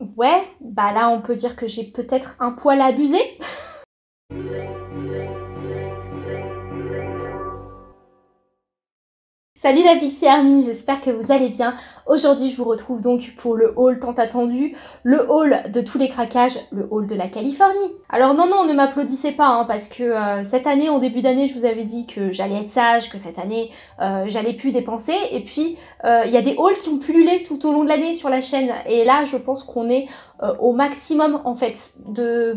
Ouais, bah là on peut dire que j'ai peut-être un poil abusé. Salut la Pixie Army, j'espère que vous allez bien. Aujourd'hui je vous retrouve donc pour le haul tant attendu, le haul de tous les craquages, le haul de la Californie. Alors non non ne m'applaudissez pas hein, parce que euh, cette année, en début d'année, je vous avais dit que j'allais être sage, que cette année euh, j'allais plus dépenser et puis euh, il y a des hauls qui ont pullulé tout au long de l'année sur la chaîne et là je pense qu'on est au maximum en fait de de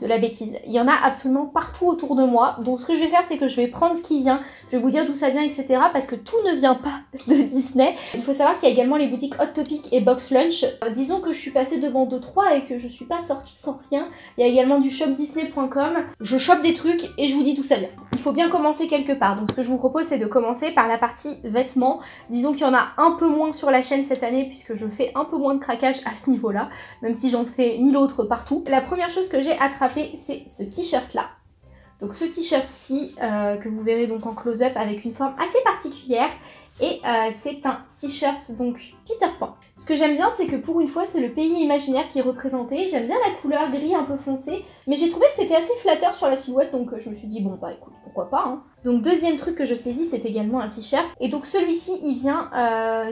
la bêtise. Il y en a absolument partout autour de moi. Donc ce que je vais faire, c'est que je vais prendre ce qui vient, je vais vous dire d'où ça vient, etc. Parce que tout ne vient pas de Disney. Il faut savoir qu'il y a également les boutiques Hot Topic et Box Lunch. Euh, disons que je suis passée devant 2-3 et que je suis pas sortie sans rien. Il y a également du shopdisney.com. Je chope des trucs et je vous dis d'où ça vient. Il faut bien commencer quelque part. Donc ce que je vous propose, c'est de commencer par la partie vêtements. Disons qu'il y en a un peu moins sur la chaîne cette année puisque je fais un peu moins de craquage à ce niveau-là. Même si j'en fais mille autres partout. La première chose que j'ai à c'est ce t-shirt là. Donc ce t-shirt-ci, euh, que vous verrez donc en close-up avec une forme assez particulière. Et euh, c'est un t-shirt donc Peter Pan. Ce que j'aime bien, c'est que pour une fois, c'est le pays imaginaire qui est représenté. J'aime bien la couleur gris un peu foncé, mais j'ai trouvé que c'était assez flatteur sur la silhouette, donc euh, je me suis dit, bon bah écoute, pourquoi pas. Hein. Donc deuxième truc que je saisis, c'est également un t-shirt. Et donc celui-ci, il vient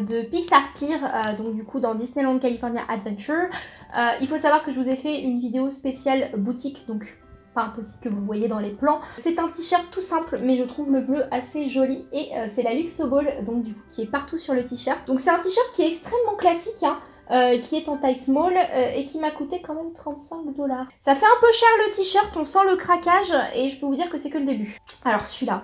de Pixar Pier, donc du coup dans Disneyland California Adventure. il faut savoir que je vous ai fait une vidéo spéciale boutique, donc pas impossible que vous voyez dans les plans. C'est un t-shirt tout simple, mais je trouve le bleu assez joli et euh, c'est la Luxo Ball, donc du coup qui est partout sur le t-shirt. Donc c'est un t-shirt qui est extrêmement classique, hein, euh, qui est en taille small euh, et qui m'a coûté quand même 35 dollars. Ça fait un peu cher le t-shirt, on sent le craquage et je peux vous dire que c'est que le début. Alors celui-là,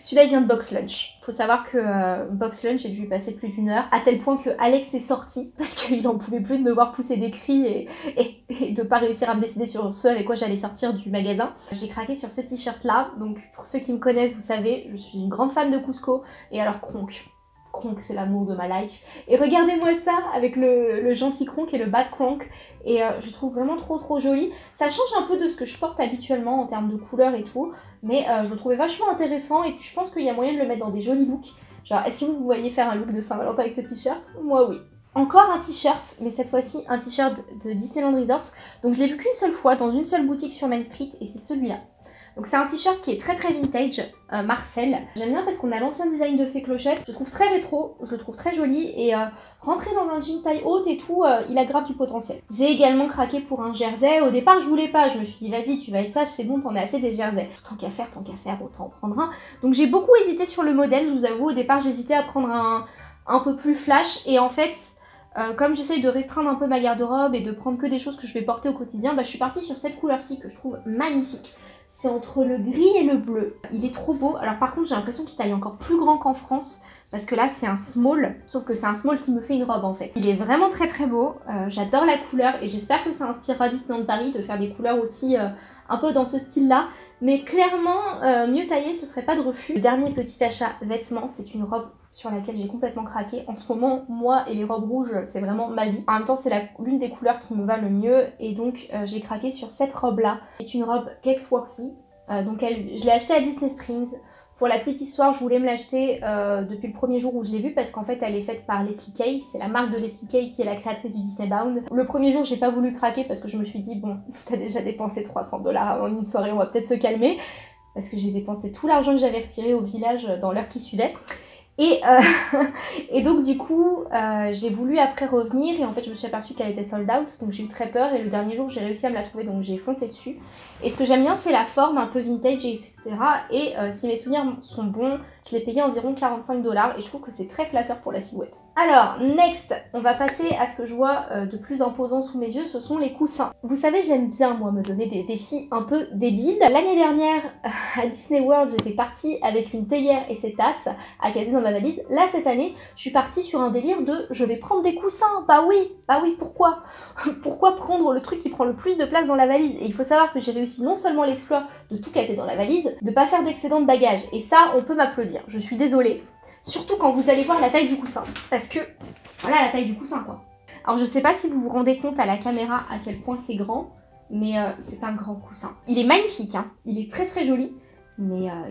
celui-là, il vient de Box Lunch. Faut savoir que euh, Box Lunch, j'ai dû passer plus d'une heure, à tel point que Alex est sorti parce qu'il en pouvait plus de me voir pousser des cris et, et, de pas réussir à me décider sur ce avec quoi j'allais sortir du magasin. J'ai craqué sur ce t-shirt là, donc pour ceux qui me connaissent, vous savez, je suis une grande fan de Cusco et alors Kronk. Kronk, c'est l'amour de ma life. Et regardez-moi ça avec le, gentil Kronk et le bad Kronk. Et euh, je trouve vraiment trop trop joli. Ça change un peu de ce que je porte habituellement en termes de couleur et tout. Mais euh, je le trouvais vachement intéressant et je pense qu'il y a moyen de le mettre dans des jolis looks. Genre, est-ce que vous voyez faire un look de Saint-Valentin avec ce t-shirt? Moi oui. Encore un t-shirt, mais cette fois-ci un t-shirt de Disneyland Resort. Donc je l'ai vu qu'une seule fois dans une seule boutique sur Main Street et c'est celui-là. Donc c'est un t-shirt qui est très très vintage, euh, Marcel. J'aime bien parce qu'on a l'ancien design de Fée Clochette. Je le trouve très rétro, je le trouve très joli et euh, rentrer dans un jean taille haute et tout, euh, il a grave du potentiel. J'ai également craqué pour un jersey. Au départ je voulais pas, je me suis dit vas-y tu vas être sage, c'est bon, t'en as assez des jerseys. Tant qu'à faire, tant qu'à faire, autant en prendre un. Donc j'ai beaucoup hésité sur le modèle, je vous avoue. Au départ j'hésitais à prendre un, un peu plus flash et en fait... comme j'essaye de restreindre un peu ma garde-robe et de prendre que des choses que je vais porter au quotidien, bah, je suis partie sur cette couleur-ci que je trouve magnifique c'est entre le gris et le bleu. Il est trop beau. Alors par contre, j'ai l'impression qu'il taille encore plus grand qu'en France. Parce que là, c'est un small. Sauf que c'est un small qui me fait une robe en fait. Il est vraiment très très beau. Euh, j'adore la couleur. Et j'espère que ça inspirera Disneyland Paris de faire des couleurs aussi euh, un peu dans ce style-là. Mais clairement, euh, mieux taillé, ce serait pas de refus. Dernier petit achat vêtements, c'est une robe sur laquelle j'ai complètement craqué. En ce moment, moi et les robes rouges, c'est vraiment ma vie. En même temps, c'est l'une des couleurs qui me va le mieux et donc euh, j'ai craqué sur cette robe-là. C'est une robe Kexworthy. Euh, donc elle, je l'ai achetée à Disney Springs. Pour la petite histoire, je voulais me l'acheter euh, depuis le premier jour où je l'ai vue parce qu'en fait elle est faite par Leslie Kay, c'est la marque de Leslie Kay qui est la créatrice du Disney Bound. Le premier jour j'ai pas voulu craquer parce que je me suis dit bon t'as déjà dépensé 300 dollars avant une soirée, on va peut-être se calmer parce que j'ai dépensé tout l'argent que j'avais retiré au village dans l'heure qui suivait. Et, euh, et, donc du coup, euh, j'ai voulu après revenir et en fait je me suis aperçue qu'elle était sold out, donc j'ai eu très peur et le dernier jour j'ai réussi à me la trouver, donc j'ai foncé dessus. Et ce que j'aime bien c'est la forme un peu vintage, etc. Et euh, si mes souvenirs sont bons, je l'ai payé environ 45 dollars et je trouve que c'est très flatteur pour la silhouette. Alors, next, on va passer à ce que je vois euh, de plus imposant sous mes yeux, ce sont les coussins. Vous savez, j'aime bien moi me donner des défis un peu débiles. L'année dernière, à Disney World, j'étais partie avec une théière et ses tasses à caser dans ma valise. Là, cette année, je suis partie sur un délire de je vais prendre des coussins. Bah oui, bah oui, pourquoi? Pourquoi prendre le truc qui prend le plus de place dans la valise? Et il faut savoir que j'ai réussi non seulement l'exploit de tout caser dans la valise, de pas faire d'excédent de bagages. Et ça, on peut m'applaudir. Je suis désolée. Surtout quand vous allez voir la taille du coussin. Parce que, voilà la taille du coussin, quoi. Alors, je sais pas si vous vous rendez compte à la caméra à quel point c'est grand, mais euh, c'est un grand coussin. Il est magnifique, hein. Il est très très joli, mais euh,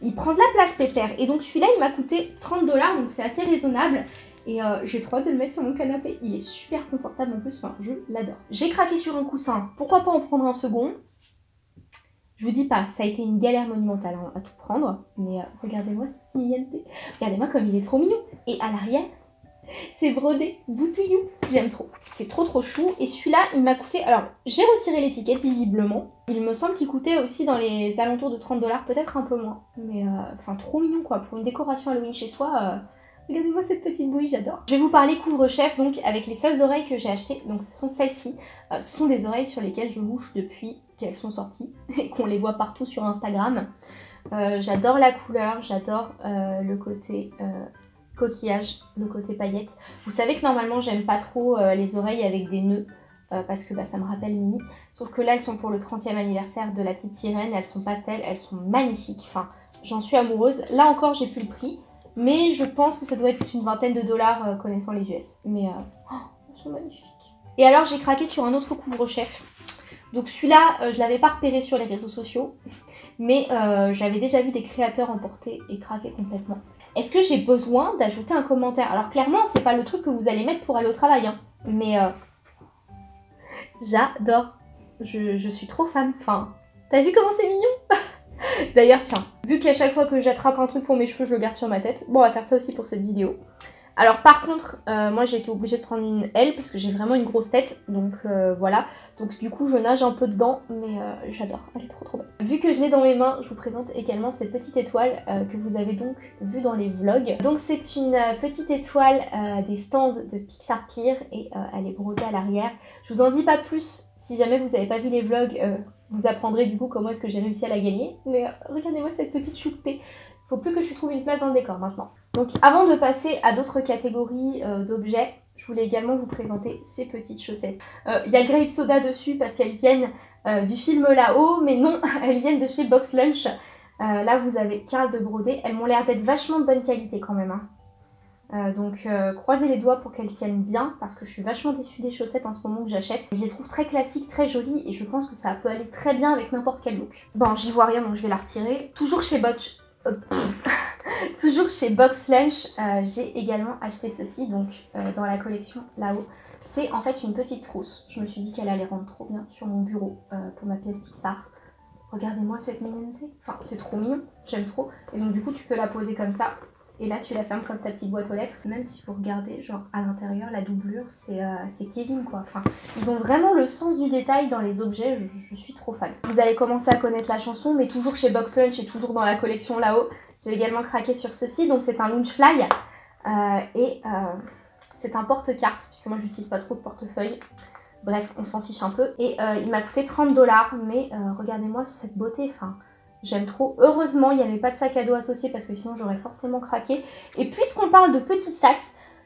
il, il, prend de la place, pépère. Et donc, celui-là, il m'a coûté 30 dollars, donc c'est assez raisonnable. Et euh, j'ai trop hâte de le mettre sur mon canapé. Il est super confortable en plus, enfin je l'adore. J'ai craqué sur un coussin, pourquoi pas en prendre un second? Je vous dis pas, ça a été une galère monumentale hein, à tout prendre, mais euh, regardez-moi cette mignonneté. Regardez-moi comme il est trop mignon. Et à l'arrière, c'est brodé, boutouillou. J'aime trop. C'est trop trop chou. Et celui-là, il m'a coûté... Alors, j'ai retiré l'étiquette visiblement. Il me semble qu'il coûtait aussi dans les alentours de 30 dollars, peut-être un peu moins. Mais euh, enfin, trop mignon quoi. Pour une décoration Halloween chez soi... regardez-moi cette petite bouille, j'adore. Je vais vous parler couvre-chef donc avec les seules oreilles que j'ai achetées. Donc ce sont celles-ci. Euh, ce sont des oreilles sur lesquelles je louche depuis qu'elles sont sorties et qu'on les voit partout sur Instagram. j'adore la couleur, j'adore le côté coquillage, le côté paillette. Vous savez que normalement j'aime pas trop euh, les oreilles avec des nœuds euh, parce que bah, ça me rappelle Mimi. Sauf que là elles sont pour le 30e anniversaire de la petite sirène, elles sont pastel, elles sont magnifiques. Enfin, j'en suis amoureuse. Là encore j'ai plus le prix, mais je pense que ça doit être une vingtaine de dollars euh, connaissant les US. Mais oh, elles sont magnifiques. Et alors j'ai craqué sur un autre couvre-chef. Donc celui-là, je l'avais pas repéré sur les réseaux sociaux, mais j'avais déjà vu des créateurs emporter et craquer complètement. Est-ce que j'ai besoin d'ajouter un commentaire? Alors clairement, c'est pas le truc que vous allez mettre pour aller au travail, hein. mais euh, j'adore. Je, suis trop fan. Enfin, t'as vu comment c'est mignon? D'ailleurs, tiens, vu qu'à chaque fois que j'attrape un truc pour mes cheveux, je le garde sur ma tête, bon, on va faire ça aussi pour cette vidéo. Alors par contre, euh, moi j'ai été obligée de prendre une L parce que j'ai vraiment une grosse tête, donc euh, voilà. Donc du coup je nage un peu dedans, mais euh, j'adore, elle est trop trop belle. Vu que je l'ai dans mes mains, je vous présente également cette petite étoile que vous avez donc vue dans les vlogs. Donc c'est une petite étoile des stands de Pixar Pier et elle est brodée à l'arrière. Je vous en dis pas plus, si jamais vous n'avez pas vu les vlogs, vous apprendrez du coup comment est-ce que j'ai réussi à la gagner. Mais regardez-moi cette petite chutée. Faut plus que je trouve une place dans le décor maintenant. Donc avant de passer à d'autres catégories euh, d'objets, je voulais également vous présenter ces petites chaussettes. Euh, il y a Grape Soda dessus parce qu'elles viennent euh, du film là-haut, mais non, elles viennent de chez Box Lunch. là vous avez Carl de Brodé, elles m'ont l'air d'être vachement de bonne qualité quand même. Hein. Donc croisez les doigts pour qu'elles tiennent bien parce que je suis vachement déçue des chaussettes en ce moment que j'achète. Je les trouve très classiques, très jolies et je pense que ça peut aller très bien avec n'importe quel look. Bon j'y vois rien donc je vais la retirer. Toujours chez Botch. Toujours chez Box Lunch, euh, j'ai également acheté ceci, donc euh, dans la collection là-haut. C'est en fait une petite trousse. Je me suis dit qu'elle allait rendre trop bien sur mon bureau euh, pour ma pièce Pixar. Regardez-moi cette mignonneté. Enfin, c'est trop mignon, j'aime trop. Et donc du coup, tu peux la poser comme ça. Et là, tu la fermes comme ta petite boîte aux lettres. Même si vous regardez, genre à l'intérieur, la doublure, c'est Kevin quoi. Enfin, ils ont vraiment le sens du détail dans les objets. Je, suis trop fan. Vous allez commencer à connaître la chanson, mais toujours chez Box Lunch et toujours dans la collection là-haut. J'ai également craqué sur ceci, donc c'est un Loungefly euh, et euh, c'est un porte-carte, puisque moi j'utilise pas trop de portefeuille. Bref, on s'en fiche un peu. Et euh, il m'a coûté 30 dollars, mais regardez-moi cette beauté, enfin, j'aime trop. Heureusement, il n'y avait pas de sac à dos associé, parce que sinon j'aurais forcément craqué. Et puisqu'on parle de petits sacs,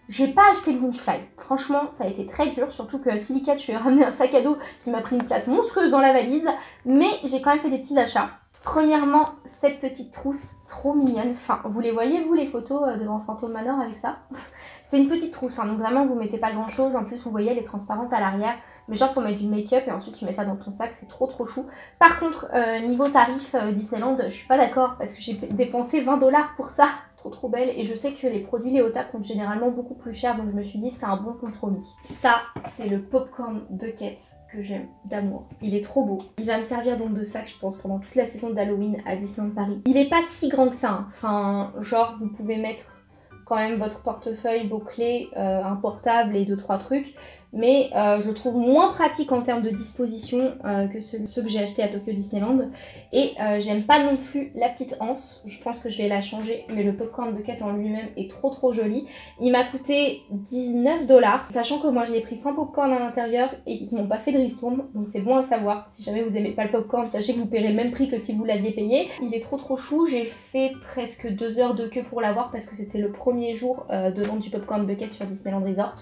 j'ai pas acheté le Loungefly. Franchement, ça a été très dur, surtout que Silicat, je lui ai ramené un sac à dos qui m'a pris une place monstrueuse dans la valise, mais j'ai quand même fait des petits achats. Premièrement, cette petite trousse trop mignonne. Enfin, vous les voyez, vous, les photos euh, devant Phantom Manor avec ça? C'est une petite trousse, hein, donc vraiment, vous mettez pas grand-chose. En plus, vous voyez, elle est transparente à l'arrière. Mais genre pour mettre du make-up et ensuite tu mets ça dans ton sac, c'est trop trop chou. Par contre, euh, niveau tarif euh, Disneyland, je suis pas d'accord parce que j'ai dépensé 20 dollars pour ça trop trop belle et je sais que les produits Léota coûtent généralement beaucoup plus cher donc je me suis dit c'est un bon compromis. Ça c'est le popcorn bucket que j'aime d'amour. Il est trop beau. Il va me servir donc de sac je pense pendant toute la saison d'Halloween à Disneyland Paris. Il est pas si grand que ça. Hein. Enfin genre vous pouvez mettre quand même votre portefeuille, vos clés, euh, un portable et deux trois trucs mais euh, je trouve moins pratique en termes de disposition euh, que ceux, que j'ai achetés à Tokyo Disneyland. Et euh, j'aime pas non plus la petite anse, je pense que je vais la changer, mais le popcorn bucket en lui-même est trop trop joli. Il m'a coûté 19 dollars, sachant que moi je l'ai pris sans popcorn à l'intérieur et qu'ils n'ont pas fait de ristourne, donc c'est bon à savoir. Si jamais vous aimez pas le popcorn, sachez que vous paierez le même prix que si vous l'aviez payé. Il est trop trop chou, j'ai fait presque deux heures de queue pour l'avoir parce que c'était le premier jour de vente du popcorn bucket sur Disneyland Resort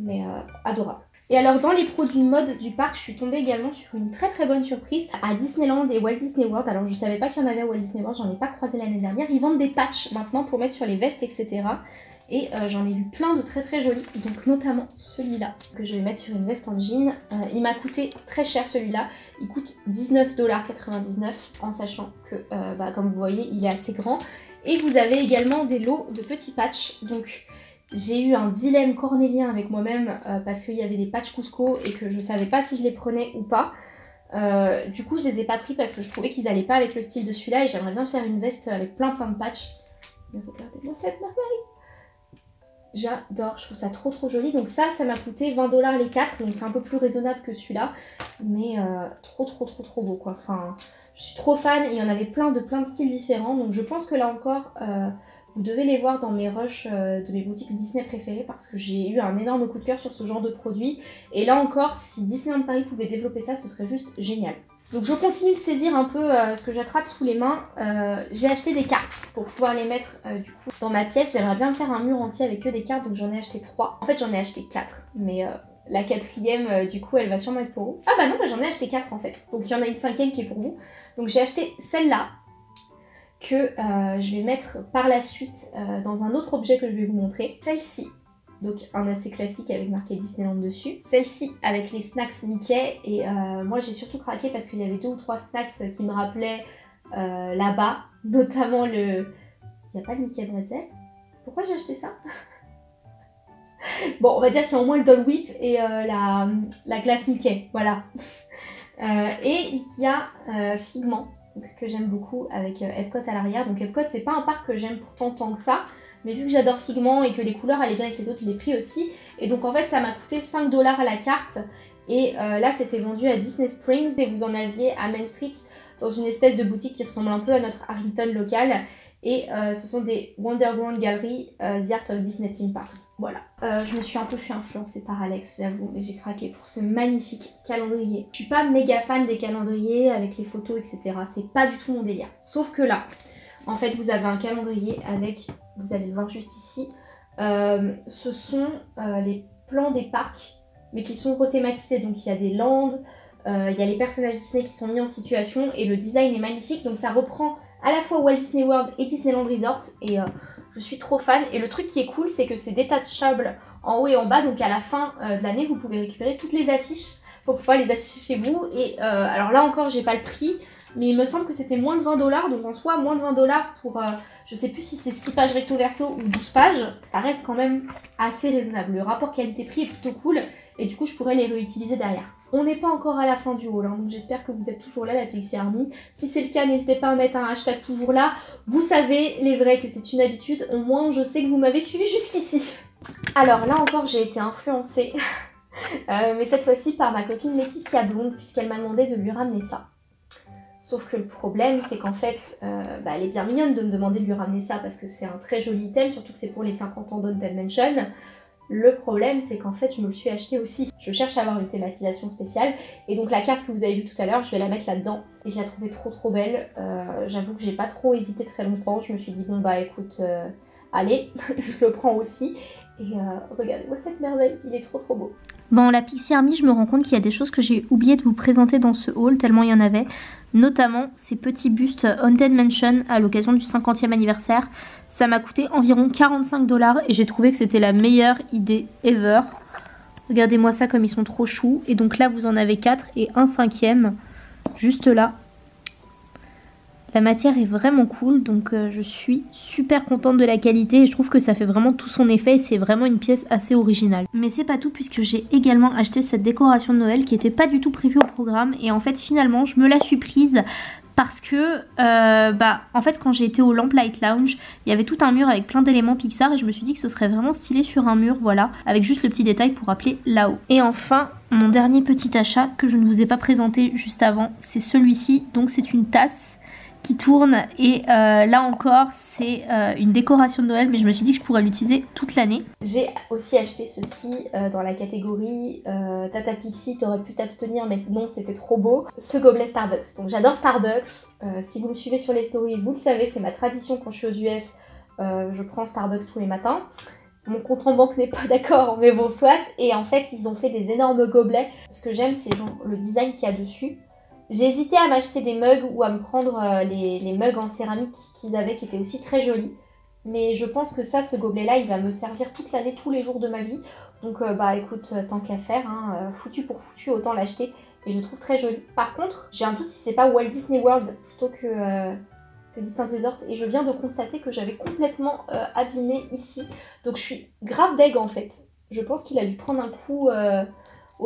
mais euh, adorable. Et alors dans les produits mode du parc, je suis tombée également sur une très très bonne surprise à Disneyland et Walt Disney World. Alors je savais pas qu'il y en avait à Walt Disney World, j'en ai pas croisé l'année dernière. Ils vendent des patchs maintenant pour mettre sur les vestes, etc. Et euh, j'en ai vu plein de très très jolis, donc notamment celui-là que je vais mettre sur une veste en jean. Euh, il m'a coûté très cher celui-là, il coûte 19,99$ en sachant que, bah, comme vous voyez, il est assez grand. Et vous avez également des lots de petits patchs, donc J'ai eu un dilemme cornélien avec moi-même parce qu'il y avait des patchs Cusco et que je savais pas si je les prenais ou pas. du coup, je les ai pas pris parce que je trouvais qu'ils allaient pas avec le style de celui-là et j'aimerais bien faire une veste avec plein plein de patchs. Mais regardez-moi cette merveille J'adore, je trouve ça trop trop joli. Donc ça, ça m'a coûté 20 dollars les 4, donc c'est un peu plus raisonnable que celui-là. Mais euh, trop trop trop trop beau quoi. Enfin, je suis trop fan, il y en avait plein de plein de styles différents. Donc je pense que là encore, euh, vous devez les voir dans mes rushs euh, de mes boutiques Disney préférées parce que j'ai eu un énorme coup de cœur sur ce genre de produit. Et là encore, si Disneyland Paris pouvait développer ça, ce serait juste génial. Donc je continue de saisir un peu euh, ce que j'attrape sous les mains. Euh, j'ai acheté des cartes pour pouvoir les mettre du coup dans ma pièce. J'aimerais bien faire un mur entier avec que des cartes, donc j'en ai acheté trois. En fait j'en ai acheté quatre, mais la quatrième du coup elle va sûrement être pour vous. Ah bah non, bah, j'en ai acheté quatre en fait. Donc il y en a une cinquième qui est pour vous. Donc j'ai acheté celle-là que je vais mettre par la suite dans un autre objet que je vais vous montrer. Celle-ci. Donc un assez classique avec marqué Disneyland dessus. Celle-ci avec les snacks Mickey. Et euh, moi j'ai surtout craqué parce qu'il y avait deux ou trois snacks qui me rappelaient euh, là-bas, notamment le... Il n'y a pas de Mickey Bretzel? Pourquoi j'ai acheté ça? Bon, on va dire qu'il y a au moins le Dole Whip et euh, la, la, glace Mickey, voilà. et il y a Figment, que j'aime beaucoup, avec Epcot à l'arrière. Donc Epcot, c'est pas un parc que j'aime pourtant tant que ça, mais vu que j'adore Figment et que les couleurs allaient bien avec les autres, je l'ai pris aussi. Et donc en fait ça m'a coûté 5 dollars à la carte. Et euh, là c'était vendu à Disney Springs et vous en aviez à Main Street dans une espèce de boutique qui ressemble un peu à notre Harrington local. Et euh, ce sont des Wonderground Gallery, euh, The Art of Disney Theme Parks. Voilà. je me suis un peu fait influencer par Alex, j'avoue, mais j'ai craqué pour ce magnifique calendrier. Je suis pas méga fan des calendriers avec les photos, etc. C'est pas du tout mon délire. Sauf que là, en fait, vous avez un calendrier avec, vous allez le voir juste ici, euh, ce sont euh, les plans des parcs, mais qui sont rethématisés. Donc il y a des landes, euh, il y a les personnages Disney qui sont mis en situation, et le design est magnifique. Donc ça reprend à la fois Walt Disney World et Disneyland Resort, et je suis trop fan. Et le truc qui est cool, c'est que c'est détachable en haut et en bas, donc à la fin de l'année, vous pouvez récupérer toutes les affiches pour pouvoir les afficher chez vous. Et alors là encore, j'ai pas le prix, mais il me semble que c'était moins de 20 dollars, donc en soi, moins de 20 dollars pour, euh, je sais plus si c'est 6 pages recto verso ou 12 pages, ça reste quand même assez raisonnable. Le rapport qualité-prix est plutôt cool, et du coup, je pourrais les réutiliser derrière. On n'est pas encore à la fin du haul, hein, donc j'espère que vous êtes toujours là, la Pixie Army. Si c'est le cas, n'hésitez pas à mettre un hashtag toujours là. Vous savez, les vrais, que c'est une habitude, au moins je sais que vous m'avez suivi jusqu'ici. Alors là encore, j'ai été influencée, euh, mais cette fois-ci par ma copine Laetitia Blonde, puisqu'elle m'a demandé de lui ramener ça. Sauf que le problème, c'est qu'en fait, euh, bah, elle est bien mignonne de me demander de lui ramener ça parce que c'est un très joli item, surtout que c'est pour les 50 ans d'Haunted Mansion. Le problème, c'est qu'en fait, je me le suis acheté aussi. Je cherche à avoir une thématisation spéciale. Et donc, la carte que vous avez vue tout à l'heure, je vais la mettre là-dedans. Et je la trouvée trop trop belle. Euh, j'avoue que j'ai pas trop hésité très longtemps. Je me suis dit, bon bah écoute, euh, allez, je le prends aussi. Et regardez-moi cette merveille, il est trop trop beau. Bon, la Pixie Army, je me rends compte qu'il y a des choses que j'ai oublié de vous présenter dans ce haul, tellement il y en avait. Notamment ces petits bustes Haunted Mansion à l'occasion du 50e anniversaire. Ça m'a coûté environ 45 dollars et j'ai trouvé que c'était la meilleure idée ever. Regardez-moi ça comme ils sont trop choux. Et donc là, vous en avez 4 et un cinquième, juste là. La matière est vraiment cool, donc euh, je suis super contente de la qualité et je trouve que ça fait vraiment tout son effet et c'est vraiment une pièce assez originale. Mais c'est pas tout puisque j'ai également acheté cette décoration de Noël qui était pas du tout prévue au programme et en fait finalement je me la suis prise parce que euh, bah en fait quand j'ai été au Lamplight Lounge il y avait tout un mur avec plein d'éléments Pixar et je me suis dit que ce serait vraiment stylé sur un mur voilà avec juste le petit détail pour rappeler là-haut et enfin mon dernier petit achat que je ne vous ai pas présenté juste avant c'est celui-ci donc c'est une tasse qui tourne et euh, là encore c'est euh, une décoration de Noël mais je me suis dit que je pourrais l'utiliser toute l'année. J'ai aussi acheté ceci euh, dans la catégorie Tata Pixie t'aurais pu t'abstenir mais non c'était trop beau. Ce gobelet Starbucks. Donc j'adore Starbucks. si vous me suivez sur les stories vous le savez c'est ma tradition quand je suis aux US. je prends Starbucks tous les matins. Mon compte en banque n'est pas d'accord, mais bon, soit. Et en fait, ils ont fait des énormes gobelets. Ce que j'aime, c'est le design qu'il y a dessus. J'ai hésité à m'acheter des mugs ou à me prendre euh, les, mugs en céramique qu'ils avaient qui étaient aussi très jolis. Mais je pense que ça, ce gobelet-là, il va me servir toute l'année, tous les jours de ma vie. Donc euh, bah écoute, euh, tant qu'à faire, hein, foutu pour foutu, autant l'acheter. Et je trouve très joli. Par contre, j'ai un doute si c'est pas Walt Disney World plutôt que que Disney Resort et je viens de constater que j'avais complètement euh, abîmé ici. Donc je suis grave deg en fait. Je pense qu'il a dû prendre un coup euh,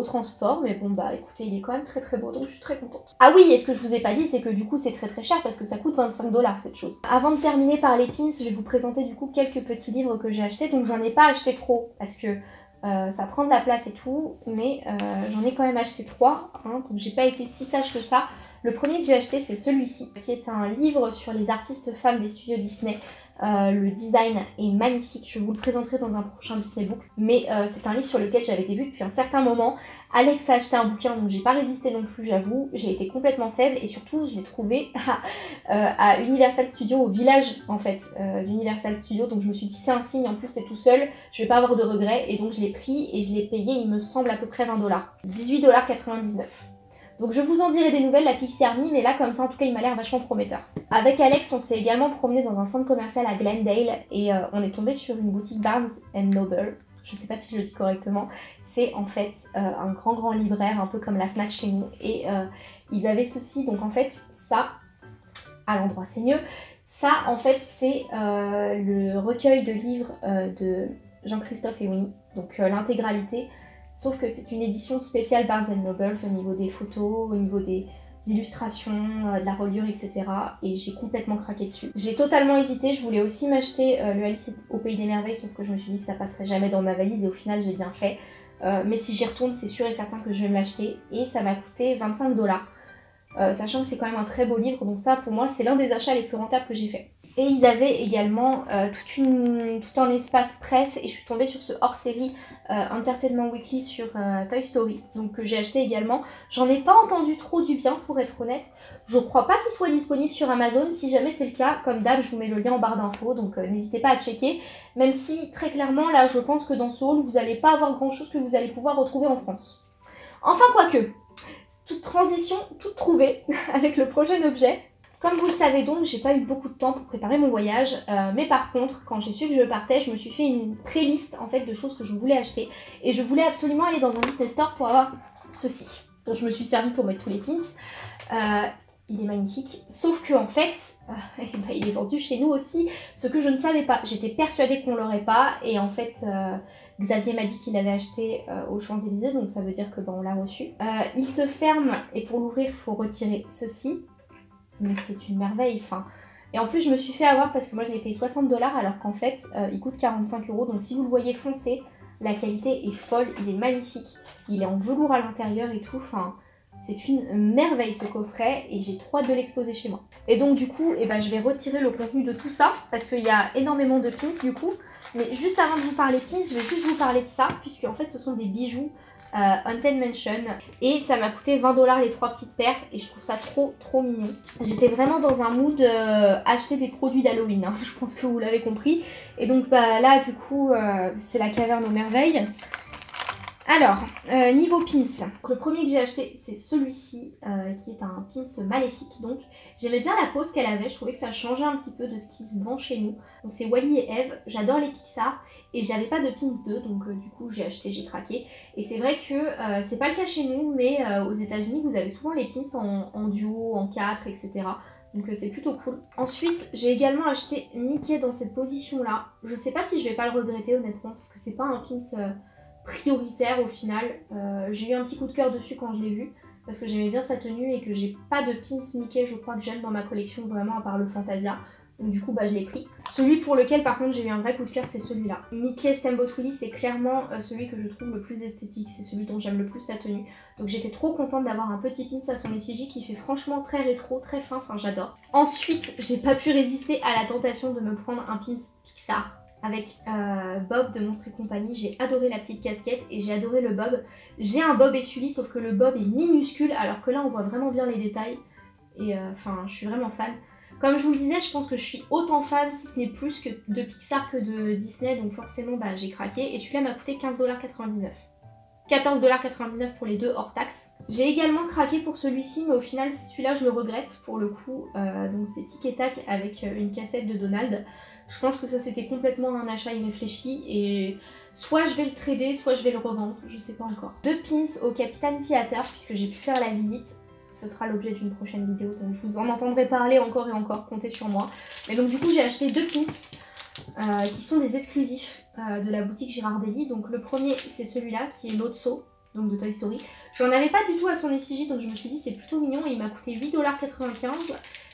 transport, mais bon bah écoutez, il est quand même très très beau, donc je suis très contente. Ah oui, et ce que je vous ai pas dit, c'est que du coup c'est très très cher parce que ça coûte 25 dollars cette chose. Avant de terminer par les pins, je vais vous présenter du coup quelques petits livres que j'ai achetés, donc j'en ai pas acheté trop parce que euh, ça prend de la place et tout, mais euh, j'en ai quand même acheté trois, hein, donc j'ai pas été si sage que ça. Le premier que j'ai acheté, c'est celui-ci, qui est un livre sur les artistes femmes des studios Disney. Euh, le design est magnifique, je vous le présenterai dans un prochain Disney Book, mais euh, c'est un livre sur lequel j'avais été vue depuis un certain moment. Alex a acheté un bouquin, donc j'ai pas résisté non plus, j'avoue, j'ai été complètement faible et surtout je l'ai trouvé à, euh, à, Universal Studios, au village en fait d'Universal Studios, donc je me suis dit c'est un signe, en plus t'es tout seul, je vais pas avoir de regrets, et donc je l'ai pris et je l'ai payé, il me semble à peu près 20 dollars, 18,99$. Donc je vous en dirai des nouvelles, la Pixie Army, mais là comme ça en tout cas il m'a l'air vachement prometteur. Avec Alex on s'est également promené dans un centre commercial à Glendale et euh, on est tombé sur une boutique Barnes Noble. Je sais pas si je le dis correctement. C'est en fait euh, un grand grand libraire, un peu comme la FNAC chez nous. Et euh, ils avaient ceci, donc en fait ça, à l'endroit c'est mieux. Ça en fait c'est le recueil de livres de Jean-Christophe et Winnie, donc l'intégralité. Sauf que c'est une édition spéciale Barnes Nobles au niveau des photos, au niveau des illustrations, euh, de la reliure, etc. Et j'ai complètement craqué dessus. J'ai totalement hésité, je voulais aussi m'acheter euh, le Alice au Pays des Merveilles, sauf que je me suis dit que ça passerait jamais dans ma valise et au final j'ai bien fait. Euh, mais si j'y retourne, c'est sûr et certain que je vais me l'acheter. Et ça m'a coûté 25 dollars. sachant que c'est quand même un très beau livre, donc ça pour moi c'est l'un des achats les plus rentables que j'ai fait. Et ils avaient également euh, tout un espace presse et je suis tombée sur ce hors-série euh, Entertainment Weekly sur euh, Toy Story, donc que j'ai acheté également. J'en ai pas entendu trop du bien pour être honnête. Je crois pas qu'il soit disponible sur Amazon. Si jamais c'est le cas, comme d'hab, je vous mets le lien en barre d'infos, donc n'hésitez pas à checker. Même si très clairement là, je pense que dans ce haul, vous n'allez pas avoir grand chose que vous allez pouvoir retrouver en France. Enfin, quoique, toute transition, toute trouvée avec le prochain objet. Comme vous le savez donc, j'ai pas eu beaucoup de temps pour préparer mon voyage, euh, mais par contre, quand j'ai su que je partais, je me suis fait une pré-liste en fait de choses que je voulais acheter et je voulais absolument aller dans un Disney Store pour avoir ceci. Donc je me suis servi pour mettre tous les pins. Euh, il est magnifique, sauf que en fait, euh, eh ben, il est vendu chez nous aussi, ce que je ne savais pas. J'étais persuadée qu'on l'aurait pas et en fait. Xavier m'a dit qu'il l'avait acheté aux Champs-Élysées, donc ça veut dire que ben, on l'a reçu. il se ferme et pour l'ouvrir, il faut retirer ceci mais c'est une merveille. Enfin, et en plus, je me suis fait avoir parce que moi je l'ai payé 60 dollars alors qu'en fait euh, il coûte 45 euros. Donc si vous le voyez foncé, la qualité est folle, il est magnifique. Il est en velours à l'intérieur et tout. Enfin, c'est une merveille ce coffret et j'ai trop hâte de l'exposer chez moi. Et donc du coup, eh ben, je vais retirer le contenu de tout ça parce qu'il y a énormément de pins du coup. Mais juste avant de vous parler pins, je vais juste vous parler de ça puisque en fait ce sont des bijoux Haunted Mansion. Et ça m'a coûté 20 dollars les trois petites paires et je trouve ça trop trop mignon. J'étais vraiment dans un mood euh, acheter des produits d'Halloween, hein. je pense que vous l'avez compris. Et donc bah, là du coup euh, c'est la caverne aux merveilles. Alors, euh, niveau pins, le premier que j'ai acheté c'est celui-ci euh, qui est un pins maléfique donc j'aimais bien la pose qu'elle avait, je trouvais que ça changeait un petit peu de ce qui se vend chez nous. Donc c'est Wally et Eve, j'adore les Pixar et j'avais pas de pins 2 donc euh, du coup j'ai acheté, j'ai craqué. Et c'est vrai que c'est pas le cas chez nous mais aux états unis vous avez souvent les pins en, duo, en 4 etc. Donc c'est plutôt cool. Ensuite, j'ai également acheté Mickey dans cette position là. Je sais pas si je vais pas le regretter honnêtement parce que c'est pas un pins prioritaire au final. Euh, j'ai eu un petit coup de cœur dessus quand je l'ai vu parce que j'aimais bien sa tenue et que j'ai pas de pins Mickey je crois que j'aime dans ma collection vraiment à part le Fantasia. Donc du coup bah je l'ai pris. Celui pour lequel par contre j'ai eu un vrai coup de cœur c'est celui-là. Mickey Steamboat Willie c'est clairement euh, celui que je trouve le plus esthétique, c'est celui dont j'aime le plus sa tenue. Donc j'étais trop contente d'avoir un petit pins à son effigie qui fait franchement très rétro, très fin, enfin j'adore. Ensuite j'ai pas pu résister à la tentation de me prendre un pins Pixar avec euh, Bob de Monstre et compagnie. J'ai adoré la petite casquette et j'ai adoré le Bob. J'ai un Bob essuie sauf que le Bob est minuscule alors que là on voit vraiment bien les détails. Et euh, enfin, je suis vraiment fan. Comme je vous le disais, je pense que je suis autant fan, si ce n'est plus, que de Pixar que de Disney. Donc forcément, bah, j'ai craqué. Et celui-là m'a coûté 15,99$. 14,99$ pour les deux hors taxe. J'ai également craqué pour celui-ci, mais au final, celui-là, je le regrette pour le coup. Euh, donc c'est Tic et Tac avec une cassette de Donald. Je pense que ça c'était complètement un achat irréfléchi et soit je vais le trader, soit je vais le revendre, je sais pas encore. Deux pins au Capitaine Theater puisque j'ai pu faire la visite. Ce sera l'objet d'une prochaine vidéo, donc je vous en entendrai parler encore et encore, comptez sur moi. Mais donc du coup j'ai acheté deux pins euh, qui sont des exclusifs euh, de la boutique Girardelli. Donc le premier c'est celui-là qui est l'Otso, donc de Toy Story. J'en avais pas du tout à son effigie donc je me suis dit c'est plutôt mignon il m'a coûté 8,95$.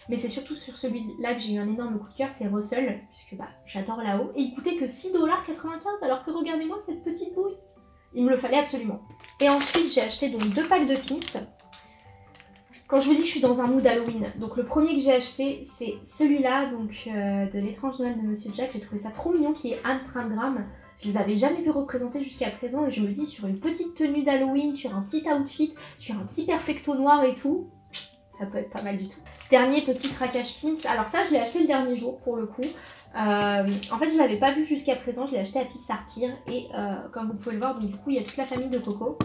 Mais c'est surtout sur celui-là que j'ai eu un énorme coup de cœur, c'est Russell, puisque bah, j'adore là-haut. Et il coûtait que 6,95$ alors que regardez-moi cette petite bouille. Il me le fallait absolument. Et ensuite j'ai acheté donc deux packs de pins. Quand je vous dis que je suis dans un mood Halloween, donc le premier que j'ai acheté c'est celui-là donc euh, de l'étrange Noël de Monsieur Jack. J'ai trouvé ça trop mignon qui est Amstramgram. Je les avais jamais vus représenter jusqu'à présent et je me dis sur une petite tenue d'Halloween, sur un petit outfit, sur un petit perfecto noir et tout, ça peut être pas mal du tout. Dernier petit craquage pins. Alors ça, je l'ai acheté le dernier jour pour le coup. Euh, en fait, je l'avais pas vu jusqu'à présent. Je l'ai acheté à Pixar Pier. Et euh, comme vous pouvez le voir, donc du coup, il y a toute la famille de Coco.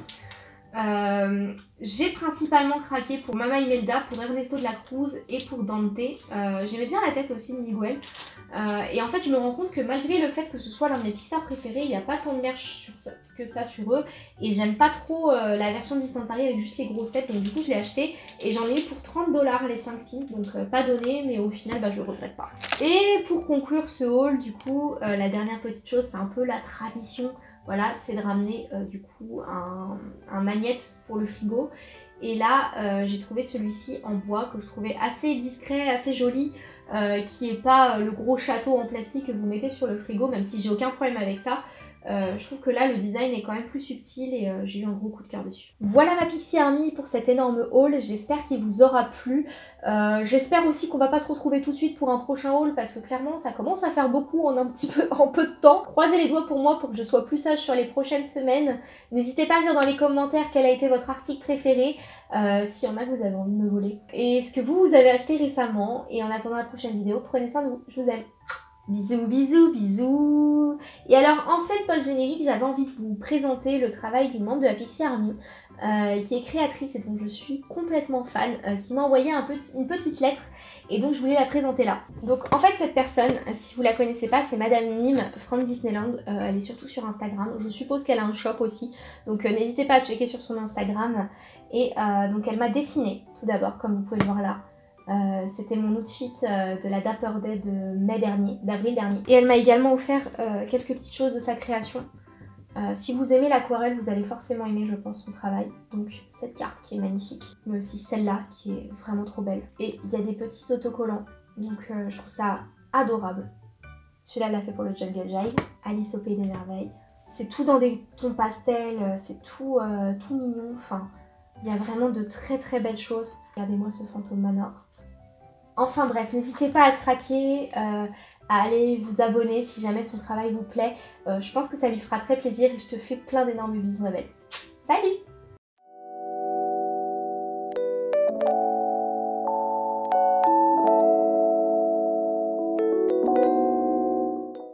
Euh, j'ai principalement craqué pour Mama Imelda, pour Ernesto de la Cruz et pour Dante. J'aimais bien la tête aussi de Miguel. et en fait, je me rends compte que malgré le fait que ce soit l'un de mes Pixar préférés, il n'y a pas tant de merch que ça sur eux. Et j'aime pas trop la version Disneyland Paris avec juste les grosses têtes. Donc du coup, je l'ai acheté et j'en ai eu pour 30 dollars les 5 pins. Donc pas donné, mais au final, bah, je le regrette pas. Et pour conclure ce haul, du coup, la dernière petite chose, c'est un peu la tradition voilà, c'est de ramener euh, du coup un, un, magnète pour le frigo. Et là, euh, j'ai trouvé celui-ci en bois que je trouvais assez discret, assez joli, euh, qui est pas le gros château en plastique que vous mettez sur le frigo, même si j'ai aucun problème avec ça. Euh, je trouve que là le design est quand même plus subtil et euh, j'ai eu un gros coup de cœur dessus. Voilà ma Pixie Army pour cet énorme haul, j'espère qu'il vous aura plu. Euh, j'espère aussi qu'on va pas se retrouver tout de suite pour un prochain haul parce que clairement ça commence à faire beaucoup en un petit peu en peu de temps. Croisez les doigts pour moi pour que je sois plus sage sur les prochaines semaines. N'hésitez pas à dire dans les commentaires quel a été votre article préféré. S'il y en a que vous avez envie de me voler. Et ce que vous, vous avez acheté récemment. Et en attendant la prochaine vidéo, prenez soin de vous. Je vous aime. Bisous, bisous, bisous. Et alors, en scène post-générique, j'avais envie de vous présenter le travail d'une membre de la Pixie Army, euh, qui est créatrice et dont je suis complètement fan, euh, qui m'a envoyé une petite lettre, et donc je voulais la présenter là. Donc en fait, cette personne, si vous la connaissez pas, c'est Madame Nîmes from Disneyland, euh, elle est surtout sur Instagram, je suppose qu'elle a un shop aussi, donc n'hésitez pas à checker sur son Instagram, et donc elle m'a dessiné, tout d'abord, comme vous pouvez le voir là, euh, c'était mon outfit euh, de la Dapper Day de mai dernier, d'avril dernier. Et elle m'a également offert euh, quelques petites choses de sa création. si vous aimez l'aquarelle, vous allez forcément aimer, je pense, son travail. Donc cette carte qui est magnifique, mais aussi celle-là qui est vraiment trop belle. Et il y a des petits autocollants, donc je trouve ça adorable. Celui-là, elle l'a fait pour le Jungle Jive. Alice au Pays des Merveilles. C'est tout dans des tons pastels, c'est tout, tout mignon. Enfin, il y a vraiment de très très belles choses. Regardez-moi ce fantôme Manor. Enfin bref, n'hésitez pas à craquer, euh, à aller vous abonner si jamais son travail vous plaît. Euh, je pense que ça lui fera très plaisir et je te fais plein d'énormes bisous ma belle. Salut